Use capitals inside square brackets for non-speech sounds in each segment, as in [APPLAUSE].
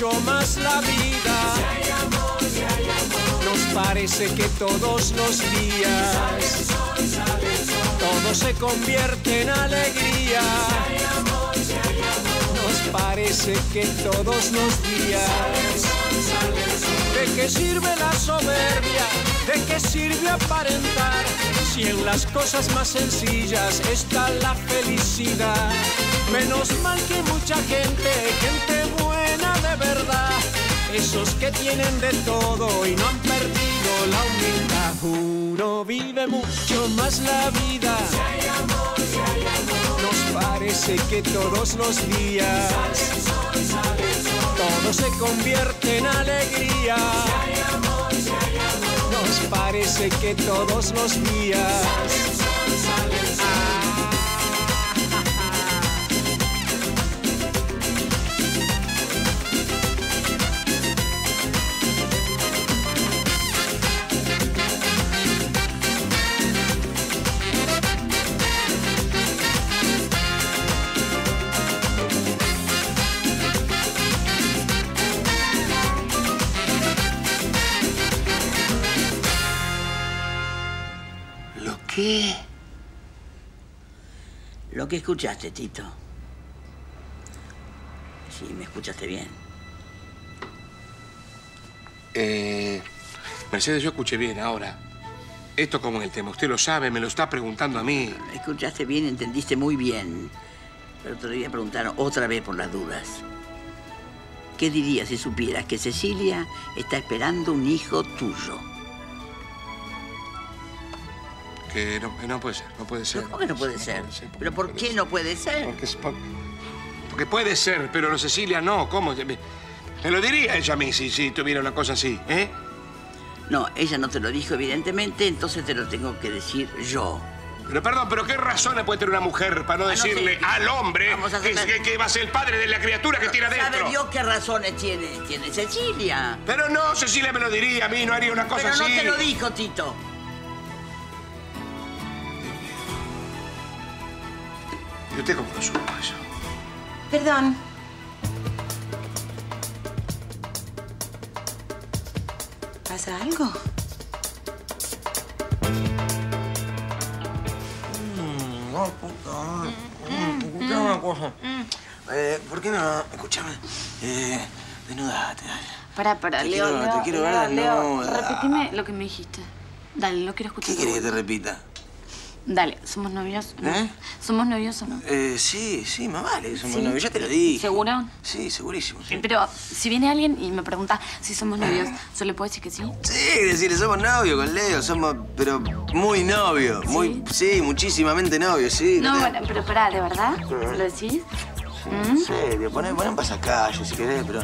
mucho más la vida. Nos parece que todos los días todo se convierte en alegría. Nos parece que todos los días ¿De qué sirve la soberbia? ¿De qué sirve aparentar? Si en las cosas más sencillas está la felicidad. Menos mal que mucha gente, gente que tienen de todo y no han perdido la humildad. Uno vive mucho más la vida. Nos parece que todos los días todo se convierte en alegría. Nos parece que todos los días qué? Lo que escuchaste, Tito. Sí, me escuchaste bien. Eh, Mercedes, yo escuché bien ahora. Esto como en el tema, usted lo sabe, me lo está preguntando a mí. Escuchaste bien, entendiste muy bien. Pero te lo voy a preguntar otra vez por las dudas. ¿Qué dirías si supieras que Cecilia está esperando un hijo tuyo? Que no, no puede ser, no puede ser. ¿Cómo que no puede ser? ¿Pero por qué no puede ser? Porque, puede ser, pero no Cecilia no. ¿Cómo? Me, me lo diría ella a mí si, si tuviera una cosa así, ¿eh? No, ella no te lo dijo, evidentemente, entonces te lo tengo que decir yo. Pero perdón, pero ¿qué razones puede tener una mujer para no Ah, no decirle sé. al hombre que, hacer- que- que va a ser el padre de la criatura que tiene adentro? ¿Sabe Dios qué razones tiene, tiene Cecilia? Pero no, Cecilia me lo diría a mí, no haría una cosa Pero no así. te lo dijo, Tito. Usted cómo lo supo eso? Perdón. ¿Pasa algo? No, puta. Escuchame una cosa. Eh, ¿Por qué no? Escúchame. Eh, desnudate, dale. Pará, pará, Leo, quiero- Leo, te quiero Leo, ver Leo, repetime lo que me dijiste. Dale, lo quiero escuchar. ¿Qué querés que te repita? Dale, ¿somos novios o no? ¿Eh? ¿Somos novios o no? Eh, sí, sí, más vale. Somos Sí. novios. Ya te lo dije. ¿Seguro? Sí, segurísimo. Sí, Pero si viene alguien y me pregunta si somos novios, ¿yo le puedo decir que sí? Sí, decirle, somos novios con Leo. Somos, pero muy novios. Muy, sí, muchísimamente novios, sí. No, bueno, pero pará, ¿de verdad? ¿Lo decís? ¿Mm? En serio, poné, poné un pasacalle si querés, pero.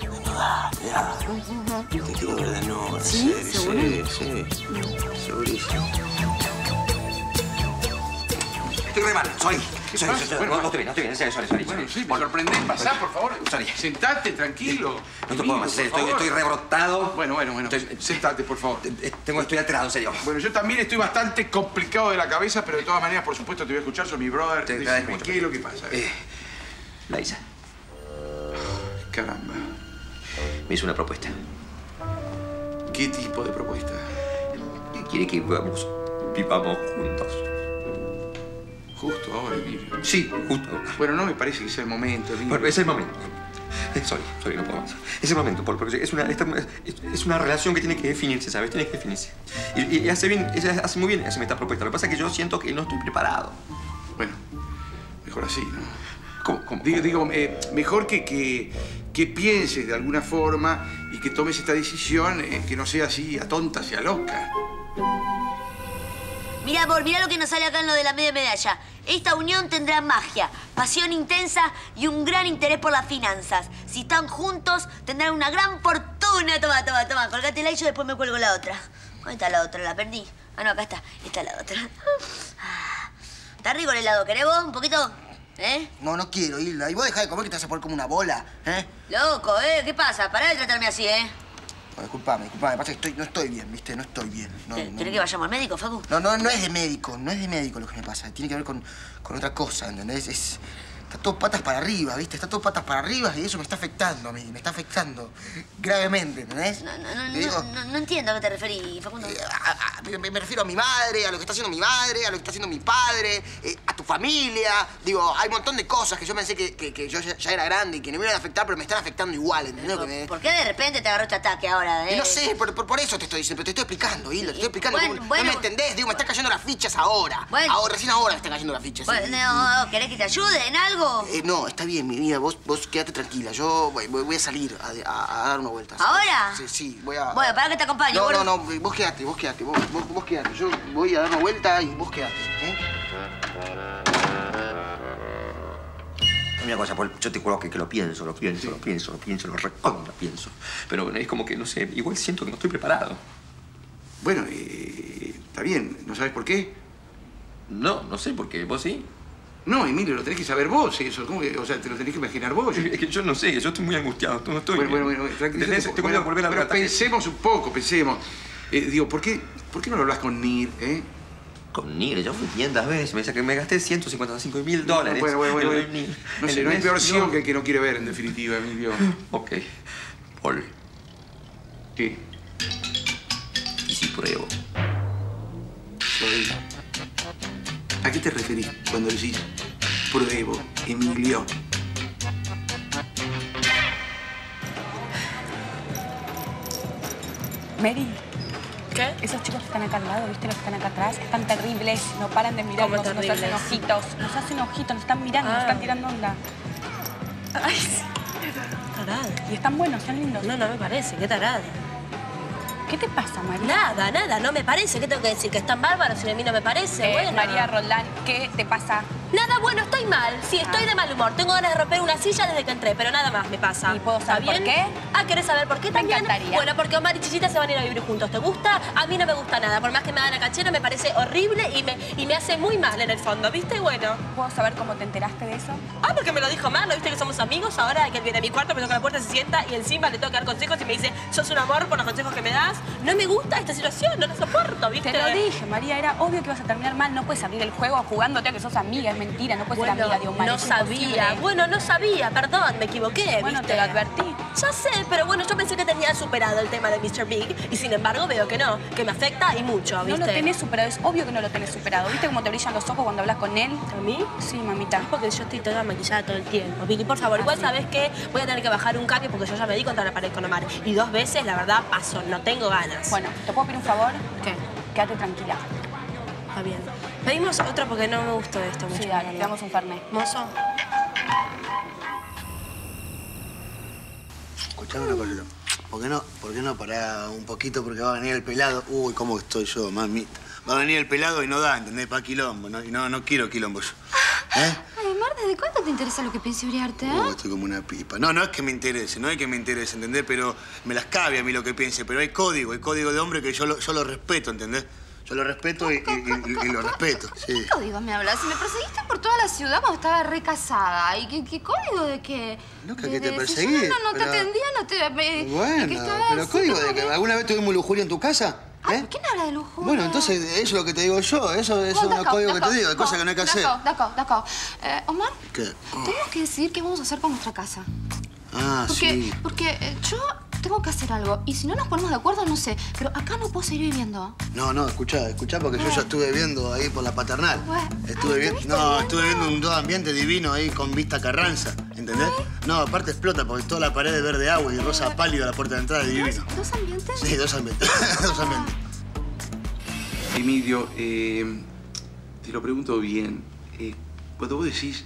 Desnudate, dale. Te quiero ver de nuevo, en ¿Sí? serio. Sí, sí. Segurísimo. Estoy re mal, sorry. ¿Qué Sorry, pasa? sorry, Bueno, no, estoy bien, no estoy bien, en serio, sorry, sorry. Bueno, sorry. sí, me sorprendés. Pasá, por favor. Sentate, tranquilo. No te puedo más, estoy, estoy rebrotado. Bueno, bueno, bueno. Sentate, por favor. Tengo, estoy alterado, en serio. Bueno, yo también estoy bastante complicado de la cabeza, pero de todas maneras, por supuesto, te voy a escuchar. Soy mi brother. Te agradezco mucho. ¿Qué es lo que pasa? Eh, Laisa, Caramba. me hizo una propuesta. ¿Qué tipo de propuesta? Quiere que vivamos, vivamos juntos. Justo ahora, Emilio. Sí, justo ahora. Bueno, no me parece que sea el momento, Emilio. Bueno, es el momento. Eh, Sorry, sorry, no puedo más. Es el momento, por- porque es una, esta- es, es una relación que tiene que definirse, ¿sabes? Tiene que definirse. Y, y hace bien, hace muy bien hacerme esta propuesta. Lo que pasa es que yo siento que no estoy preparado. Bueno, mejor así, ¿no? ¿Cómo? cómo Digo, digo eh, mejor que, que, que pienses de alguna forma y que tomes esta decisión eh, que no sea así a tonta y a loca. Mira, amor, mira lo que nos sale acá en lo de la media medalla. Esta unión tendrá magia, pasión intensa y un gran interés por las finanzas. Si están juntos, tendrán una gran fortuna. Toma, toma, toma, colgátela y yo después me cuelgo la otra. ¿Dónde está la otra? La perdí. Ah, no, acá está. Está la otra. Ah, Está rico el helado, ¿querés vos? ¿Un poquito? ¿Eh? No, no quiero, Hilda. Y vos dejá de comer que te vas a poner como una bola, ¿eh? Loco, ¿eh? ¿Qué pasa? Pará de tratarme así, ¿eh? Disculpame, disculpame. Pasa que estoy, no estoy bien, ¿viste? No estoy bien. No, ¿Querés no, que vayamos al médico, Facu? no, no, no es de médico. No es de médico lo que me pasa. Tiene que ver con, con otra cosa, ¿entendés? Es... está todo patas para arriba, ¿viste? Está todo patas para arriba y eso me está afectando a mí, me está afectando gravemente, ¿entendés? No, no, no, digo, no, no entiendo a qué te referís, Facundo. a- a- me, me refiero a mi madre, a lo que está haciendo mi madre, a lo que está haciendo mi padre, eh, a familia. Digo, hay un montón de cosas que yo pensé que, que- que yo ya, ya era grande y que no me iban a afectar, pero me están afectando igual, ¿entendés? me- ¿Por qué de repente te agarró este ataque ahora? Y eh? no sé, por, por- por eso te estoy diciendo, pero te estoy explicando, Hilda, te estoy explicando. Bueno, cómo- bueno. no me entendés, digo, me están cayendo las fichas ahora. Bueno. Ahora, recién ahora me están cayendo las fichas. Bueno, no, no, ¿querés que te ayude en algo? Eh, no, está bien, mi vida, vos, vos quédate tranquila. Yo voy, a salir a, a- a dar una vuelta. ¿Ahora? Sí, sí, voy a... Bueno, para que te acompañe. No, no, no, vos quédate, vos quédate, vos, vos, vos quédate. Yo voy a dar una vuelta y vos quédate, ¿eh? Una cosa, Paul, yo te juro que, que lo pienso, lo pienso, lo pienso, lo pienso, lo recontra pienso. Pero es como que, no sé, igual siento que no estoy preparado. Bueno, eh, está bien. ¿No sabes por qué? No, no sé, porque vos sí. No, Emilio, lo tenés que saber vos, eso. ¿Cómo que- o sea, te lo tenés que imaginar vos. Es que yo no sé, yo estoy muy angustiado, no estoy Bueno, bueno, bueno, tranquilízate. Tengo que volver a ver pero pensemos un poco, pensemos. Eh, digo, ¿por qué, ¿por qué no lo hablas con Nir, eh? Con Nir, yo fui 500 veces, me, saqué- me gasté 155 mil dólares. Bueno, bueno, bueno. No sé, no hay peor ciego que el que no quiere ver, en definitiva, Emilio. [LAUGHS] Ok. Paul, ¿Qué? ¿y si pruebo? Soy- ¿A qué te referís cuando decís pruebo, Emilio? Mary, ¿Qué? esos chicos que están acá al lado, ¿viste los que están acá atrás? Están terribles, no paran de mirarnos, ¿Cómo nos hacen ojitos, nos hacen ojitos, nos están mirando, nos Ah. están tirando onda. Ay, sí. Tarada. Y están buenos, son lindos. No, no me parece, qué tarada. ¿Qué te pasa, María? Nada, nada, no me parece. ¿Qué tengo que decir? ¿Que están bárbaros y a mí no me parece? Eh, bueno. María Roldán, ¿qué te pasa? Nada, bueno, estoy mal. Sí, estoy Ah. de mal humor. Tengo ganas de romper una silla desde que entré, pero nada más me pasa. ¿Y puedo saber por qué? Ah, ¿querés saber por qué también? encantaría. Bueno, porque Omar y Chichita se van a ir a vivir juntos. ¿Te gusta? A mí no me gusta nada. Por más que me hagan a canchero, me parece horrible y me, y me hace muy mal en el fondo, ¿viste? Y bueno. ¿Puedo saber cómo te enteraste de eso? Ah, porque me lo dijo Mar, ¿no viste que somos amigos? Ahora que él viene a mi cuarto, me toca la puerta, se sienta y encima le tengo que dar consejos y me dice, sos un amor por los consejos que me das. No me gusta esta situación, no la soporto, ¿viste? Te lo dije, María, era obvio que ibas a terminar mal. No puedes abrir el juego jugándote a que sos amiga, mentira, no puedes ser Bueno, amiga de Omar. no sabía. Bueno, no sabía, perdón, me equivoqué, Bueno, ¿viste? te lo advertí. Ya sé, pero bueno, yo pensé que tenía superado el tema de Mr. Big y sin embargo veo que no, que me afecta y mucho, No ¿viste? lo tenés superado, es obvio que no lo tenés superado. ¿Viste cómo te brillan los ojos cuando hablas con él? ¿A mí? Sí, mamita. Es porque yo estoy toda maquillada todo el tiempo. Billy, por favor, igual Así. sabes que voy a tener que bajar un cambio porque yo ya me di contra la pared con Omar. Y dos veces, la verdad, paso, no tengo ganas. Bueno, ¿te puedo pedir un favor? ¿Qué? Quédate tranquila. Está bien. Pedimos otro porque no me gustó esto mucho. Sí, dale, damos un fernet. Mozo. Escuchame una cosa. ¿Por qué no, por qué no pará un poquito? Porque va a venir el pelado. Uy, cómo estoy yo, mamita. Va a venir el pelado y no da, ¿entendés? Pa' quilombo, ¿no? Y no, no quiero quilombo yo. ¿Eh? Ay, Mar, ¿desde cuándo te interesa lo que piense Uriarte, eh? Uy, estoy como una pipa. No, no es que me interese, no es que me interese, ¿entendés? Pero me las cabe a mí lo que piense. Pero hay código, hay código de hombre que yo lo, yo lo respeto, ¿entendés? Yo lo respeto y, y- y- y lo respeto, [LAUGHS] sí. ¿Qué código me hablas? Si me perseguiste por toda la ciudad cuando estaba recasada. ¿Y qué, qué código de qué? Loca, De- que te de- si perseguí, yo no, no te atendía, no te... me- Bueno, que estaba pero así código de que alguna vez tuvimos lujuria en tu casa, ¿eh? ¿Quién habla de lujuria? Bueno, entonces eso es lo que te digo yo, eso, es un código que te digo, hay cosas que no hay que hacer. D'accord, d'accord, d'accord. Eh, Omar, ¿Qué? tenemos que decidir qué vamos a hacer con nuestra casa. Ah, Porque, sí. porque eh, yo tengo que hacer algo. Y si no nos ponemos de acuerdo, no sé. Pero acá no puedo seguir viviendo. No, no, escuchá, escuchá porque yo ya estuve viendo ahí por la paternal. Bueno. Estuve Ay, viendo, ¿estuviste no, viendo? estuve viendo un todo ambiente divino ahí con vista Carranza, ¿entendés? No, aparte explota porque toda la pared es verde agua y rosa pálido a la puerta de entrada es divino. ¿Dos ambientes? Sí, dos ambientes, [LAUGHS] dos ambientes. Emilio, eh, te lo pregunto bien. Eh, cuando vos decís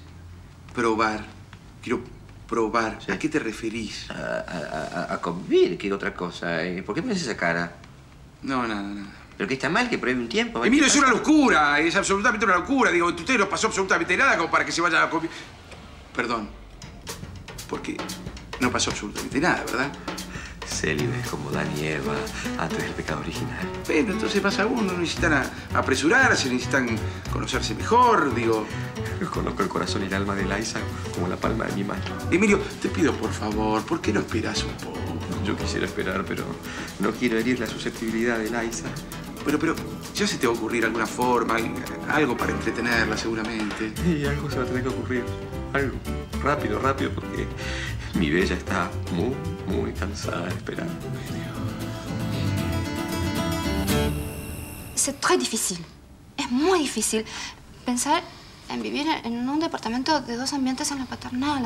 probar, quiero probar, ¿a qué te referís? A, a- a- a convivir, ¿qué otra cosa? Eh, ¿Por qué pones esa cara? No, nada, nada. ¿Pero que está mal que pruebe un tiempo? Emilio, es ¿Qué una locura, es absolutamente una locura. Digo, a ustedes no pasó absolutamente nada como para que se vaya a comer. Perdón. Porque no pasó absolutamente nada, ¿verdad? Célibes como Dan y Eva antes del pecado original. Bueno, entonces más aún, no necesitan a- apresurarse, necesitan conocerse mejor, digo. [LAUGHS] Conozco el corazón y el alma de Liza como la palma de mi mano. Emilio, te pido por favor, ¿por qué no esperas un poco? Yo quisiera esperar, pero no quiero herir la susceptibilidad de Liza. Pero, pero, ya se te va a ocurrir alguna forma, al- algo para entretenerla seguramente. Y algo se va a tener que ocurrir. algo. Rápido, rápido, porque mi bella está muy, muy cansada de. C'est très difficile. Es muy difícil pensar en vivir en un departamento de dos ambientes en la paternal.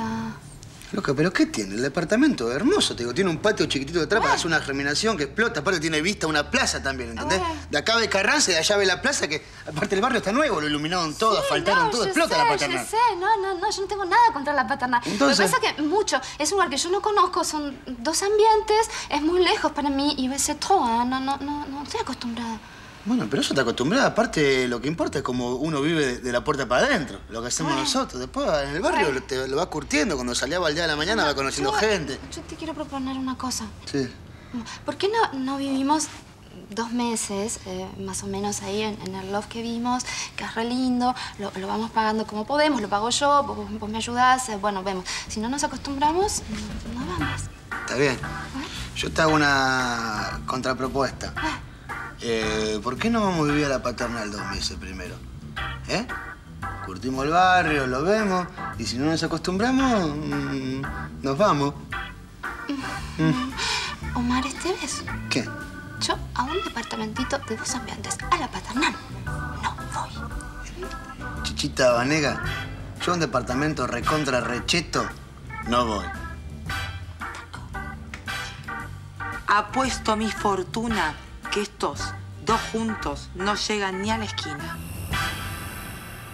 Ah. Loca, ¿pero qué tiene? El departamento es hermoso, te digo. Tiene un patio chiquitito detrás para hacer una germinación que explota. Aparte tiene vista a una plaza también, ¿entendés? De acá ve Carranza y de allá ve la plaza que... Aparte el barrio está nuevo, lo iluminaron todo, asfaltaron No, todo, explota sé, la paternal. Yo sé, no, no, no, yo no tengo nada contra la paternal. Entonces- Lo que pasa es que mucho, es un lugar que yo no conozco, son dos ambientes, es muy lejos para mí y veces trop, ¿eh? no, no, no, no estoy acostumbrada. Bueno, pero eso te acostumbrada. Aparte, lo que importa es cómo uno vive de, de la puerta para adentro. Lo que hacemos nosotros. Después, en el barrio, lo, te, lo va curtiendo. Cuando salía al día de la mañana, va conociendo Yo- gente. Yo te quiero proponer una cosa. Sí. ¿Por qué no, no vivimos dos meses, eh, más o menos, ahí en, en el loft que vimos, que es re lindo, lo, lo vamos pagando como podemos, lo pago yo, vos, vos me ayudás, eh, bueno, vemos. Si no nos acostumbramos, no, no vamos. Está bien. Yo te hago una contrapropuesta. Eh, ¿Por qué no vamos a vivir a la paternal dos meses primero? ¿Eh? Curtimos el barrio, lo vemos, y si no nos acostumbramos, mm, nos vamos. [LAUGHS] Omar Esteves, ¿Qué? yo a un departamentito de dos ambientes, a la paternal. Chichita Vanega, yo a un departamento recontra recheto no voy. Apuesto mi fortuna que estos dos juntos no llegan ni a la esquina.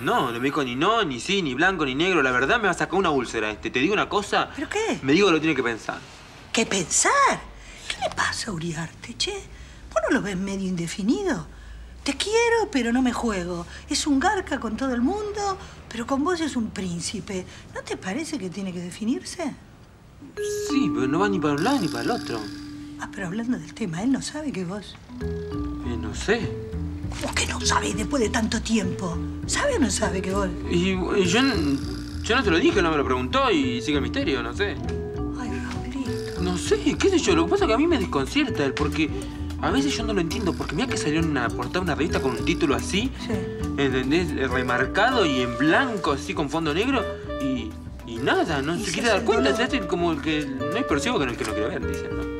No, no me dijo ni no, ni sí, ni blanco, ni negro. La verdad me va a sacar una úlcera este. ¿Te digo una cosa? ¿Pero qué? Me digo que lo tiene que pensar. ¿Qué pensar? ¿Qué le pasa a Uriarte, che? ¿Vos no lo ves medio indefinido? Te quiero, pero no me juego. Es un garca con todo el mundo, pero con vos es un príncipe. ¿No te parece que tiene que definirse? Sí, pero no va ni para un lado ni para el otro. Ah, pero hablando del tema, él no sabe que vos... Eh, no sé. ¿Cómo que no sabe después de tanto tiempo? ¿Sabe o no sabe que vos? Y, y yo, yo no te lo dije, no me lo preguntó y sigue el misterio, no sé. Ay, Raulito. No sé, qué sé yo. Lo que pasa es que a mí me desconcierta él, porque a veces yo no lo entiendo. Porque mira que salió en una portada una revista con un título así, ¿entendés? Eh, Remarcado y en blanco, así con fondo negro. Y, y nada, no Y se quiere dar cuenta. Se hace como el que no es percibo que no, que no quiere ver, dicen, ¿no?